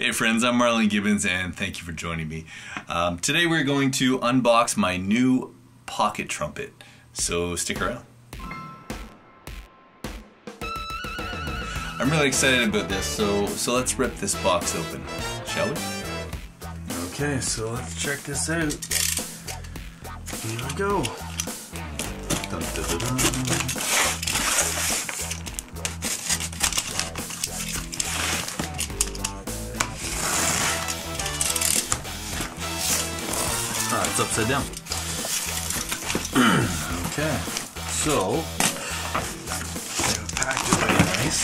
Hey friends, I'm Marlon Gibbons and thank you for joining me. Um, today we're going to unbox my new pocket trumpet, so stick around. I'm really excited about this, so so let's rip this box open, shall we? Okay, so let's check this out. Here we go. Dun, dun, dun, it's upside down. okay, so packed really nice.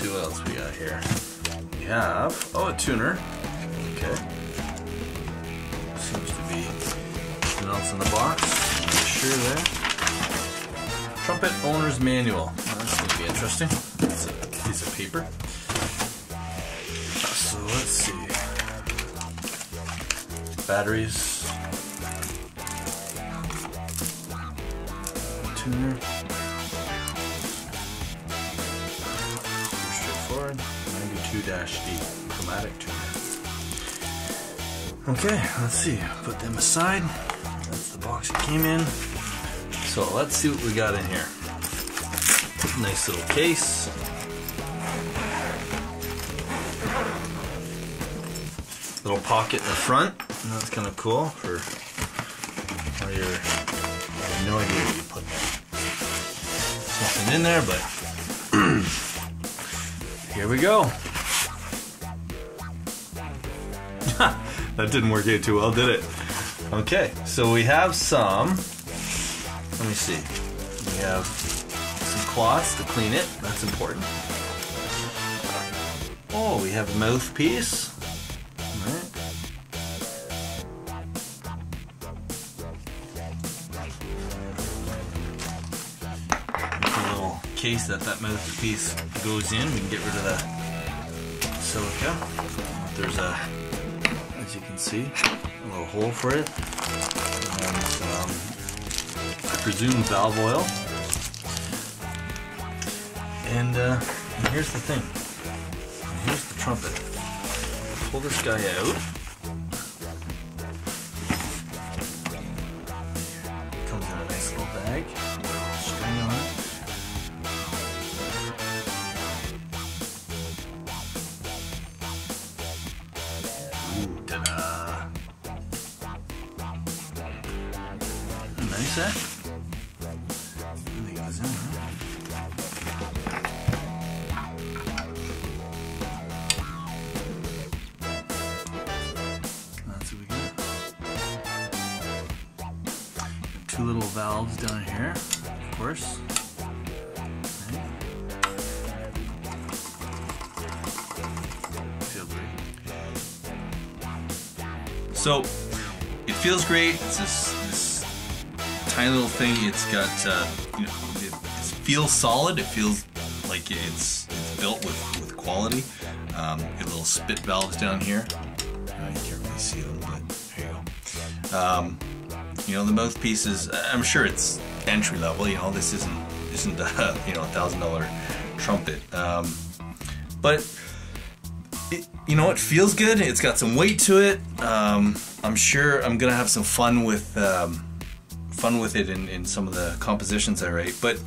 see what else we got here. We have oh a tuner. Okay. Seems to be something else in the box. Make sure there. Trumpet owner's manual. That's gonna be interesting. It's a piece of paper. So let's see. Batteries. Tuner. Straightforward. 92-D chromatic tuner. Okay, let's see. Put them aside. That's the box it came in. So let's see what we got in here. Nice little case. Little pocket in the front. And that's kind of cool for have no idea what you put there. Something in there, but here we go. that didn't work out too well, did it? Okay, so we have some. Let me see. We have some cloths to clean it. That's important. Oh, we have a mouthpiece. Case that that mouthpiece goes in, we can get rid of the silica. There's a, as you can see, a little hole for it. And um, I presume valve oil. And, uh, and here's the thing. Here's the trumpet. Pull this guy out. Got. Two little valves down here, of course. So it feels great. It's this tiny little thing. It's got uh, you know it, it feels solid. It feels like it's, it's built with with quality. Um, got little spit valves down here. Uh, you can't really see them, but there you go. Um, you know the mouthpiece is. I'm sure it's entry level. You know this isn't isn't a you know a thousand dollar trumpet. Um, but it, you know, it feels good. It's got some weight to it. Um, I'm sure I'm gonna have some fun with um, fun with it in, in some of the compositions I write. But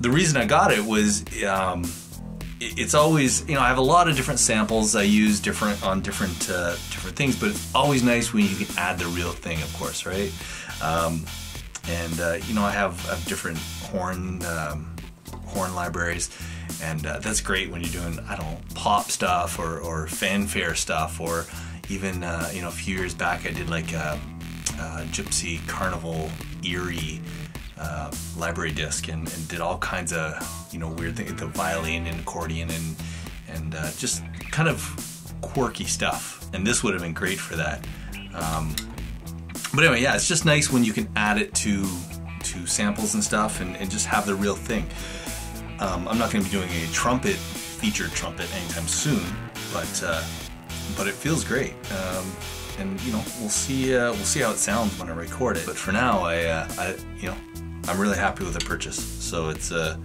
the reason I got it was um, it, it's always you know I have a lot of different samples I use different on different uh, different things, but it's always nice when you can add the real thing, of course, right? Um, and uh, you know I have, I have different horn um, horn libraries and uh, that's great when you're doing I don't know pop stuff or, or fanfare stuff or even uh, you know a few years back I did like a, a gypsy carnival eerie uh, library disc and, and did all kinds of you know weird things the violin and accordion and and uh, just kind of quirky stuff. And this would have been great for that. Um, but anyway yeah it's just nice when you can add it to to samples and stuff and, and just have the real thing. Um, I'm not going to be doing a trumpet featured trumpet anytime soon, but uh, but it feels great. Um, and you know we'll see uh, we'll see how it sounds when I record it. But for now, I, uh, I you know I'm really happy with the purchase. So it's uh,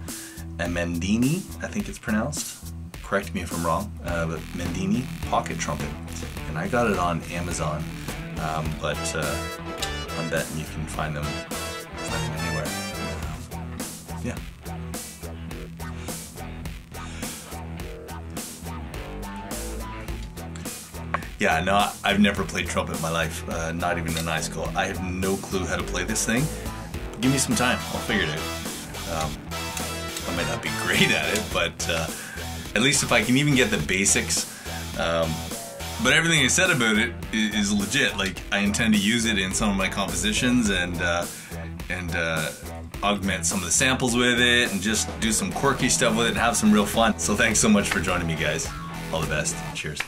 a Mendini, I think it's pronounced. Correct me if I'm wrong, uh, but Mendini pocket trumpet, and I got it on Amazon. Um, but uh, I'm betting you can find them, find them anywhere. Yeah. Yeah, no, I've never played trumpet in my life, uh, not even in high school. I have no clue how to play this thing. Give me some time, I'll figure it out. Um, I might not be great at it, but uh, at least if I can even get the basics. Um, but everything I said about it is, legit. Like I intend to use it in some of my compositions and uh, and uh, augment some of the samples with it, and just do some quirky stuff with it, and have some real fun. So thanks so much for joining me, guys. All the best. Cheers.